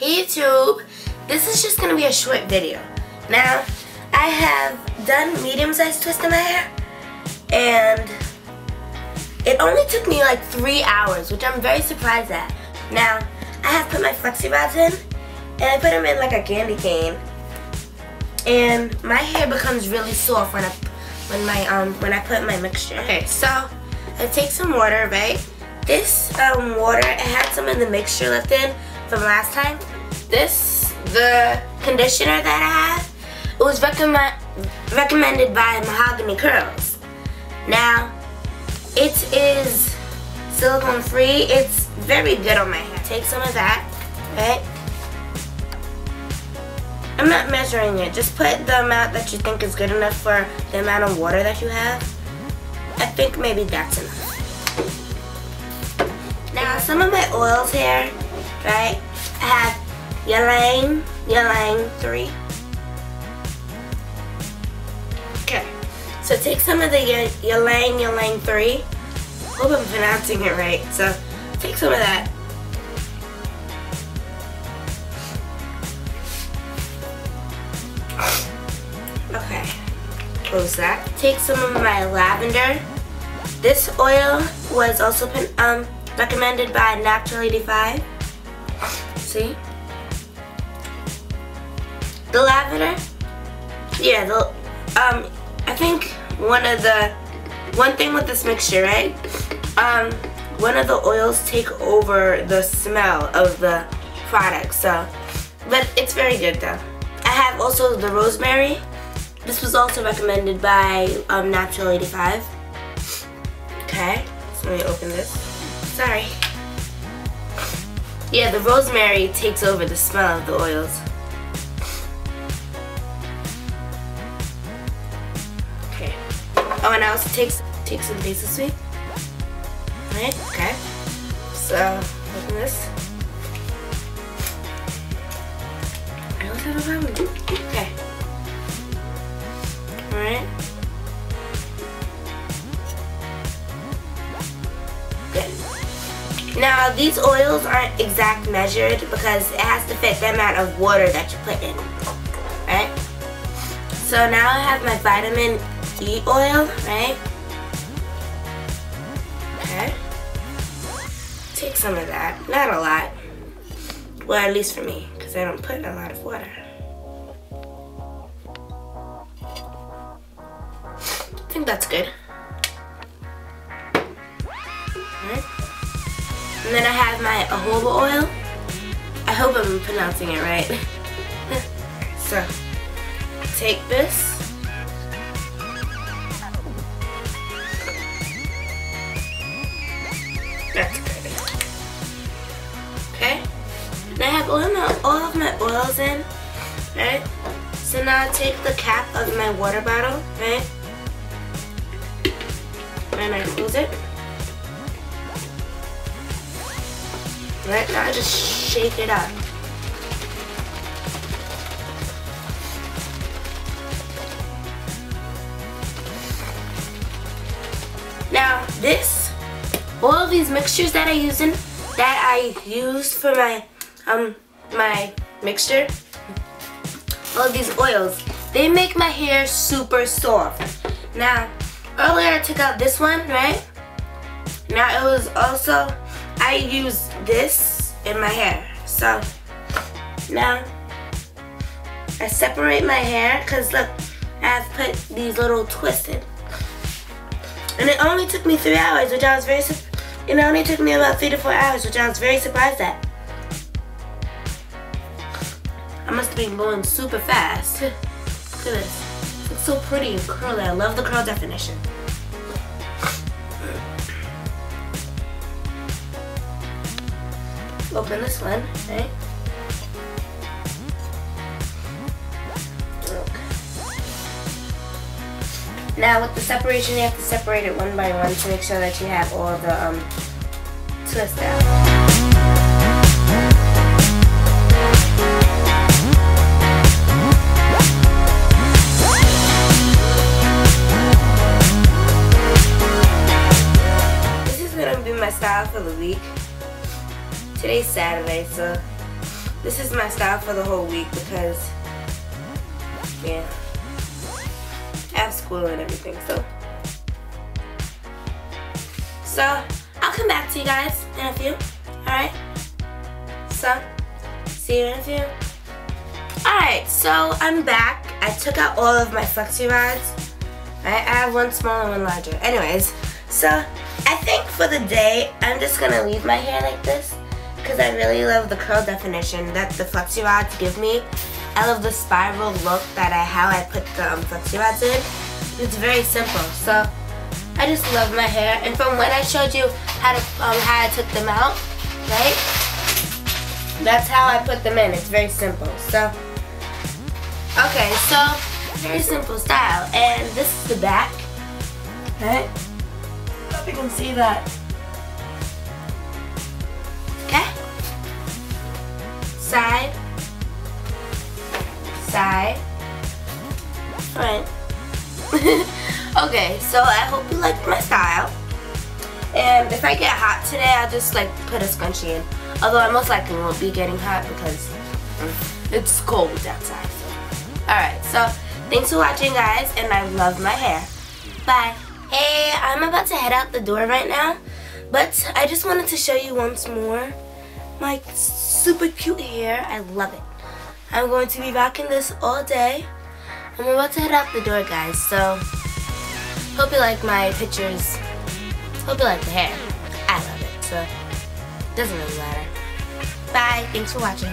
Hey YouTube, this is just going to be a short video. Now, I have done medium-sized twist in my hair, and it only took me like three hours, which I'm very surprised at. Now, I have put my flexi rods in, and I put them in like a candy cane, and my hair becomes really soft when I when my um when I put my mixture. Okay, so I take some water, right? This um water, it had some in the mixture left in from last time. This, the conditioner that I have, it was recommend, recommended by Mahogany Curls. Now, it is silicone free. It's very good on my hair. Take some of that, right? I'm not measuring it. Just put the amount that you think is good enough for the amount of water that you have. I think maybe that's enough. Now, some of my oils here, right? I have Ylang, Ylang 3. Okay, so take some of the Ylang, Ylang 3. Hope I'm pronouncing it right. So take some of that. Okay, close that. Take some of my lavender. This oil was also um, recommended by Naptural85. See? The lavender, yeah, the, um, I think one of the, one thing with this mixture, right? Um, one of the oils take over the smell of the product, so, but it's very good though. I have also the rosemary. This was also recommended by um, Naptural85. Okay, so let me open this. Sorry. Yeah, the rosemary takes over the smell of the oils. Okay. Oh, and I also take, take some basil sweet. Right, okay. So, open this. I have a problem. Okay. Now, these oils aren't exact measured because it has to fit the amount of water that you put in. Right? So now I have my vitamin E oil, right? Okay. Take some of that. Not a lot. Well, at least for me, because I don't put a lot of water. I think that's good. And then I have my jojoba oil. I hope I'm pronouncing it right. so, take this. Okay. And I have all, my, all of my oils in, right? So now I take the cap of my water bottle, right? And I close it. Right now, just shake it up. Now, this, all of these mixtures that I use in, that I use for my, um, my mixture, all these oils, they make my hair super soft. Now, earlier I took out this one, right? Now it was also, I use this in my hair. So, now, I separate my hair, because look, I have put these little twists in. And it only took me three hours, which I was very, it only took me about three to four hours, which I was very surprised at. I must have been going super fast. Look at this. It's so pretty and curly. I love the curl definition. Open this one, right? Now with the separation, you have to separate it one by one to make sure that you have all the um, twist out. This is gonna be my style for the week. Today's Saturday, so this is my style for the whole week because, yeah, I have school and everything, so. So, I'll come back to you guys in a few, alright? So, see you in a few. Alright, so I'm back. I took out all of my flexi rods. I have one smaller and one larger. Anyways, so I think for the day, I'm just going to leave my hair like this because I really love the curl definition that the flexi rods give me. I love the spiral look that I how I put the um, flexi rods in. It's very simple. So I just love my hair. And from when I showed you how to um, how I took them out, right? That's how I put them in. It's very simple. So okay, so very simple style. And this is the back. Right? Hope you can see that. Side, side, front. okay, so I hope you liked my style. And if I get hot today, I'll just like put a scrunchie in. Although I most likely won't be getting hot because it's cold outside. Alright, so thanks for watching guys, and I love my hair. Bye. Hey, I'm about to head out the door right now, but I just wanted to show you once more my super cute hair. I love it. I'm going to be rocking this all day. I'm about to head out the door, guys, so hope you like my pictures. Hope you like the hair. I love it, so doesn't really matter. Bye. Thanks for watching.